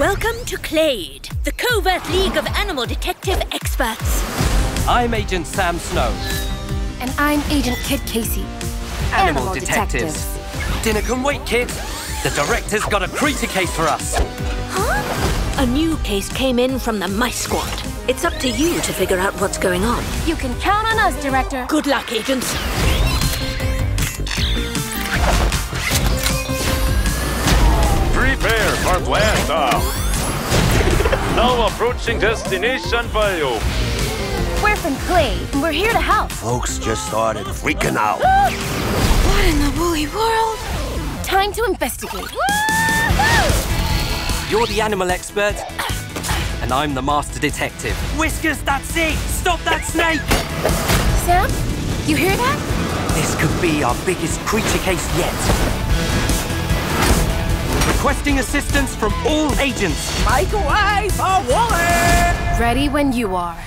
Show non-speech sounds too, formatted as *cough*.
Welcome to Clade, the covert league of animal detective experts. I'm Agent Sam Snow. And I'm Agent Kit Casey. Animal, animal detectives. detectives. Dinner can wait, kids. The director's got a creature case for us. Huh? A new case came in from the Mice Squad. It's up to you to figure out what's going on. You can count on us, Director. Good luck, agents. Prepare for blast off. now approaching destination bio. We're from Clade, and we're here to help. Folks just started freaking out. *gasps* what in the woolly world? Time to investigate. You're the animal expert, and I'm the master detective. Whiskers, that's it! Stop that snake! Sam, you hear that? This could be our biggest creature case yet. Requesting assistance from all agents. Microwave a Wooly! Ready when you are.